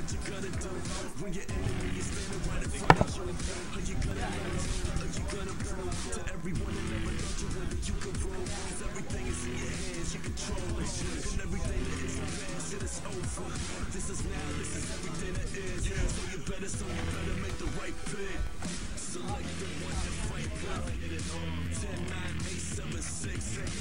what you gonna do when your enemy is standing right in front of you. Are you gonna lose? Are you gonna prove to everyone that never thought you would that you could rule? Cause everything is in your hands, you control it. And everything that is past, it is over. This is now, this is everything that is. Yeah. So you better, so you better make the right pick. Select the one to fight with. 10, 9, 8, 7, 6, 8.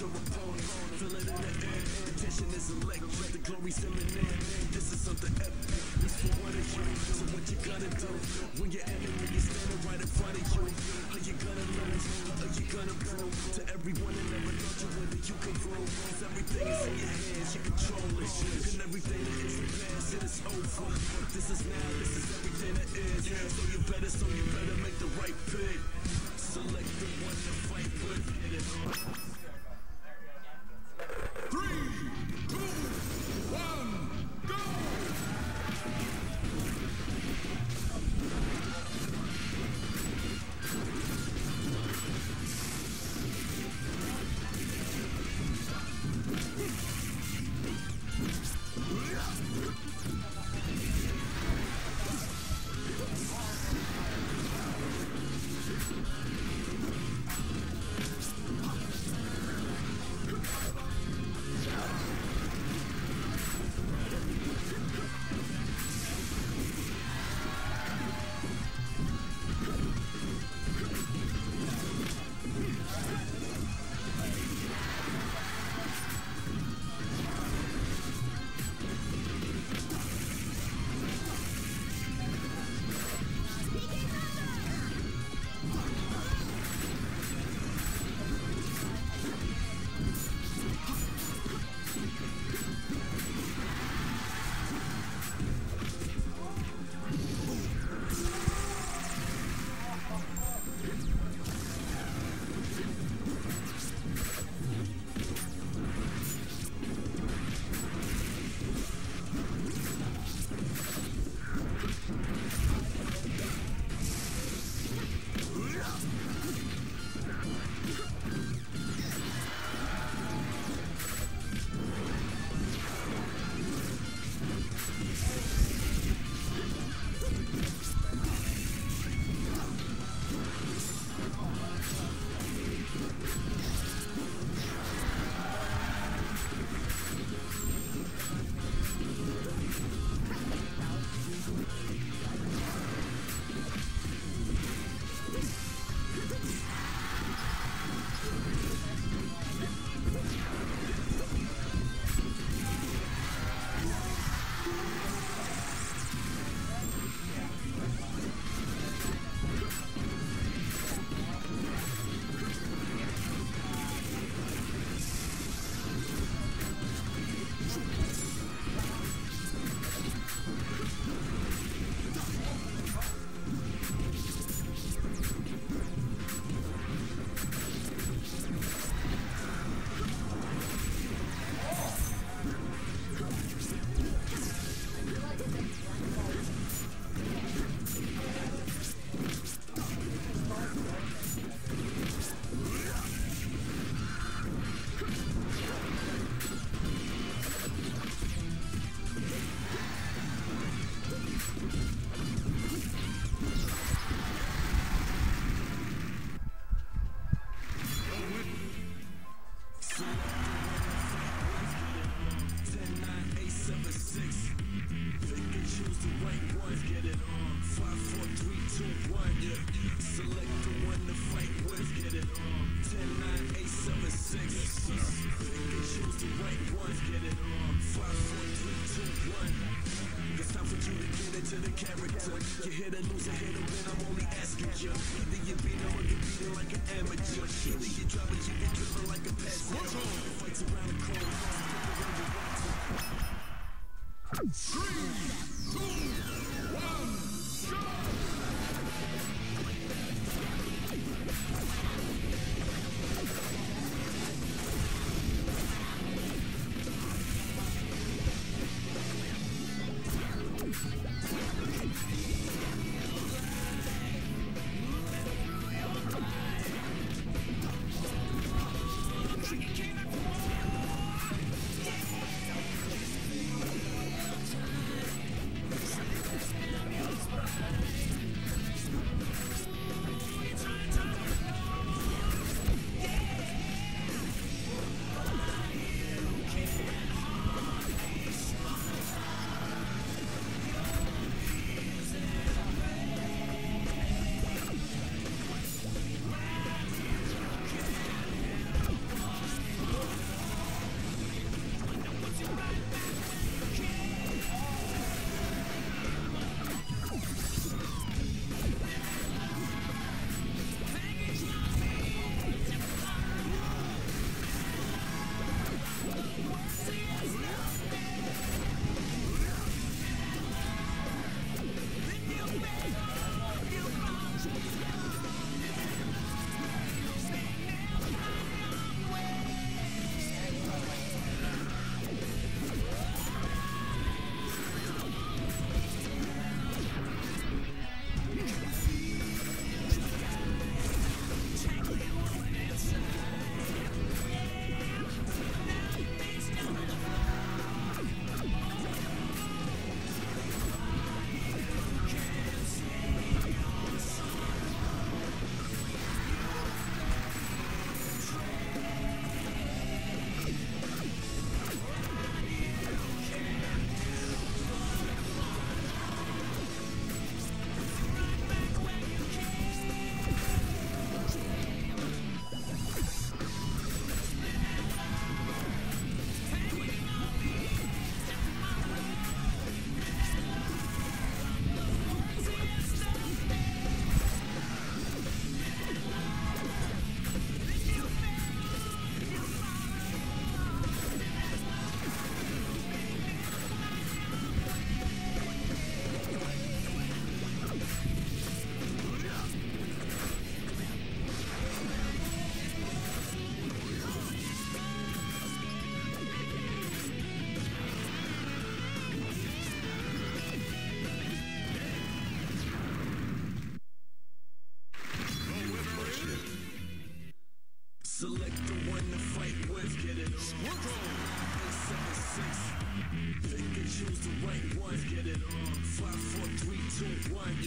your opponent. Feeling in the air, tension is electric. The glory simmering. This is something epic. It's for what it's poetic. So what you gonna do when your enemy is standing right in front of you? Are you gonna lose? Are you gonna prove to everyone that never thought you would that you can prove? Cause everything is in your hands, you control it. And everything that is the past, it is over. This is now, this is everything that is. So you better, so you better make the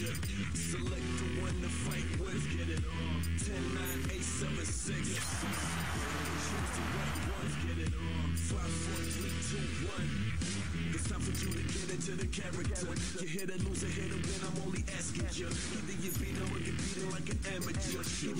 one. Select the one to fight with. Get it on. 10, 9, 8, 7, 6. Pick and choose the right ones. Get it on. Five, four, three, two, one. It's time for you to get into the character. You here to lose or here to win. I'm only asking you. Either you beat him or you beat him like an amateur. You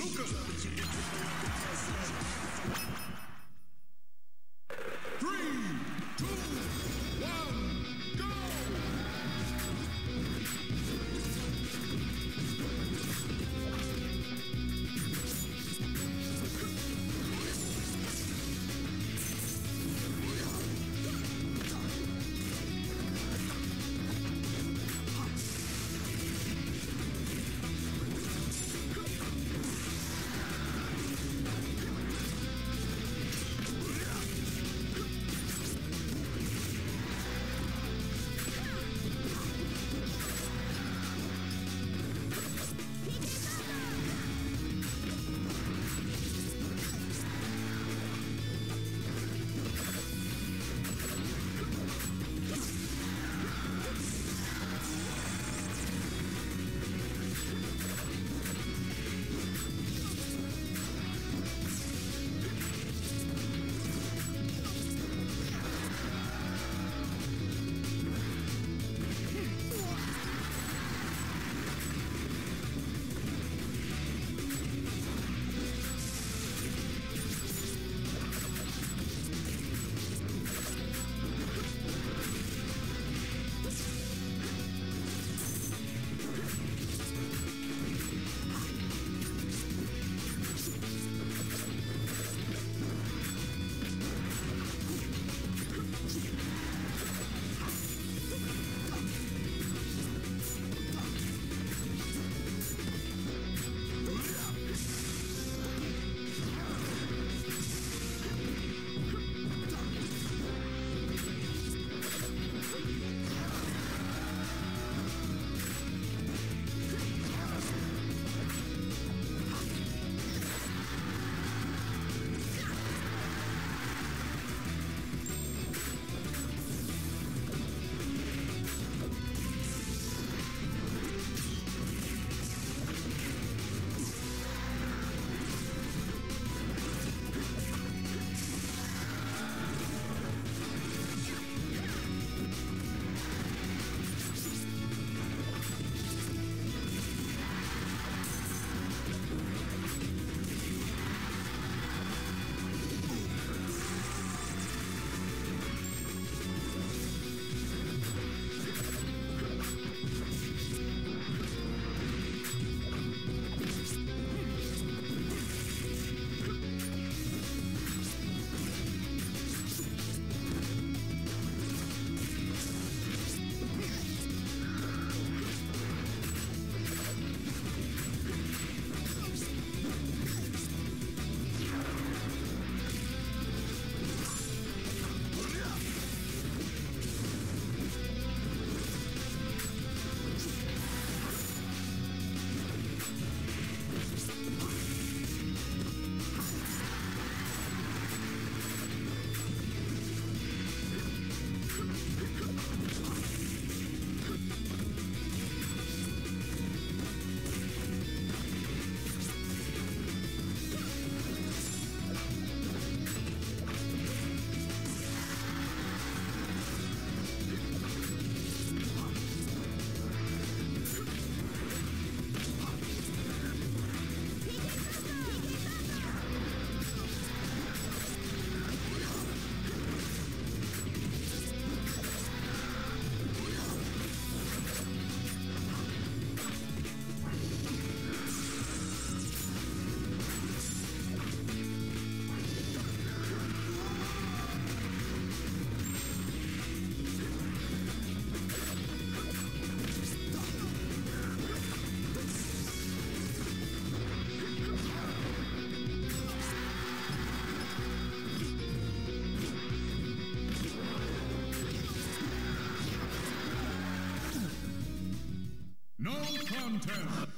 contest.